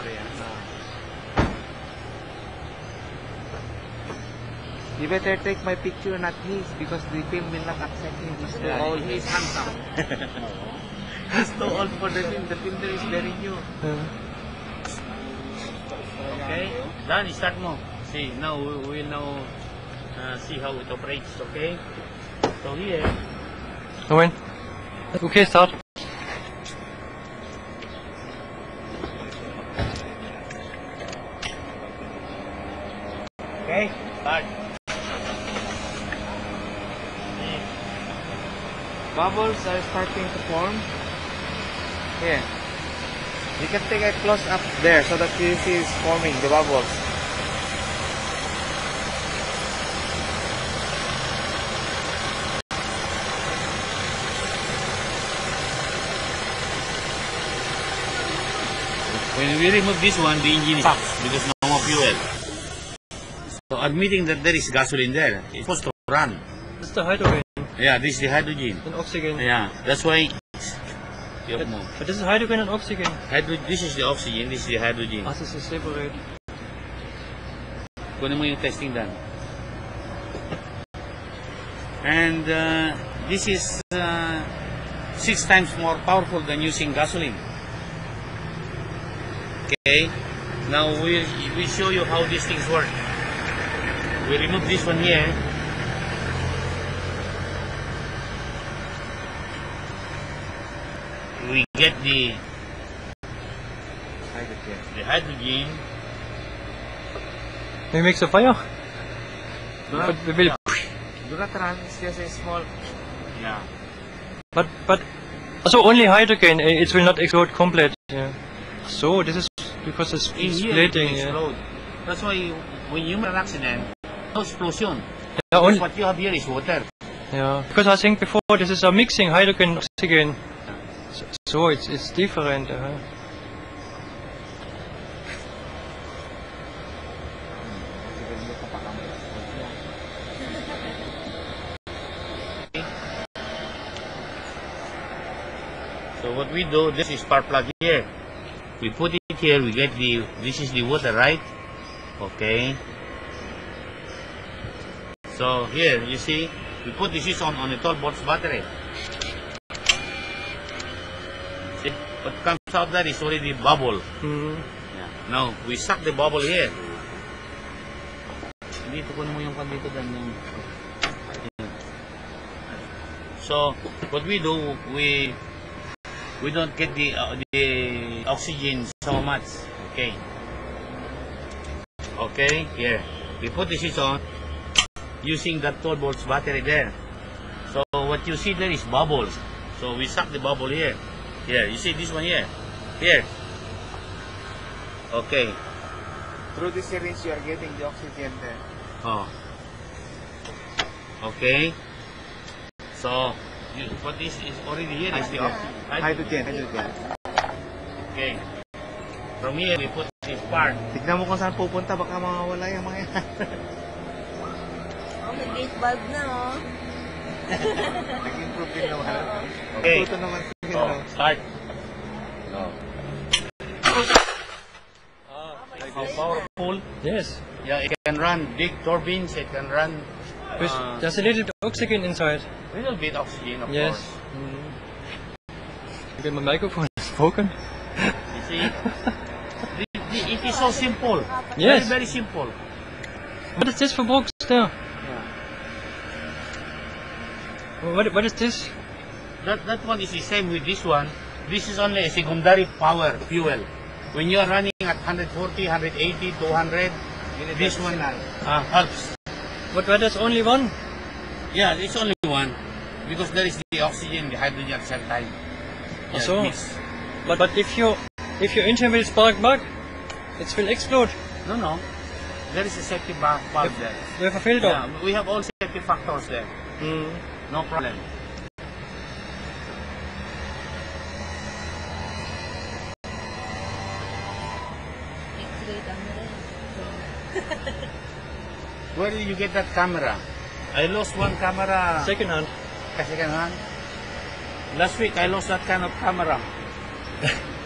camera yan. You better take my picture, not his, because the film will not accept him. He's too Yeah, old. he is handsome. He's too old for the film. The film there is very new. Okay? Done, start mo. See, now we we will now uh, see how it operates, okay? So here, Moment. Okay, start. okay? Start. Bubbles are starting to form. Here. You can take a close up there so that you see it's forming the bubbles. When we remove this one, the engine stops ah. because no more fuel. So admitting that there is gasoline there, it's supposed to run. This is the hydrogen Yeah, this is the hydrogen. and oxygen. Yeah, that's why. Mo. But this is hydrogen and oxygen. Hydro this is the oxygen, this is the hydrogen. Ah, this is separate. Kunin mo yung testing done. And uh, this is uh, six times more powerful than using gasoline. Okay, now we we show you how these things work. We remove this one here. We get the Hydrogen. the hydrogen. We make the fire. But we will. Do not run. Just a small. Yeah. But but so only hydrogen. eh, It will not explode complete. Yeah. So this is because it's In here, it splitting. Yeah. That's why when you have an accident, no explosion. Yeah, only, what you have here is water. yeah. Because I think before this is a mixing hydrogen oxygen. So, it's it's different. Uh, So what we do, this is spark plug here. We put it here, we get the, this is the water, right? Okay. So here, you see, we put this is on, on a 12 volts battery. What comes out there is already bubble. mm, Yeah. Now, we suck the bubble here. Dito ko mo yung dito dan yung So, what we do, we we don't get the uh, the oxygen so much. Okay. Okay, here. We put this is on using that 12 volts battery there. So what you see there is bubbles. So we suck the bubble here. Here, you see this one here. Here. Okay. Through the syringe, you are getting the oxygen there. Oh. Okay. So, you, what is is already here is the oxygen. Hydrogen. Hydrogen. Okay. From here, we put this part. Tignan mo kung saan pupunta. Baka mawawala yung mga yan. Oh, may gate valve na, oh. Nag-improve din naman. Okay. Tuto naman. Oh, start. Oh. How powerful? yes. Yeah, it can run big turbines. It can run With, uh, there's a little oxygen inside. little bit oxygen, of Yes. course. Mm. My microphone is broken. You see, The- the- it is so simple. Yes. Very, very simple. What is this for box there? What, what is this? That that one is the same with this one. This is only a secondary power fuel. When you are running at 140, 180, 200, this one uh, helps. But where there's only one? Yeah, it's only one because there is the oxygen, the hydrogen at the same time. Yeah, so. mix. But but if you if your engine will spark back, it will explode. No, no. There is a safety valve there. We have a filter. Yeah, we have all safety factors there. Mm. No problem. Camera. Where did you get that camera? I lost one camera. Second hand. Second hand. Last week I lost that kind of camera.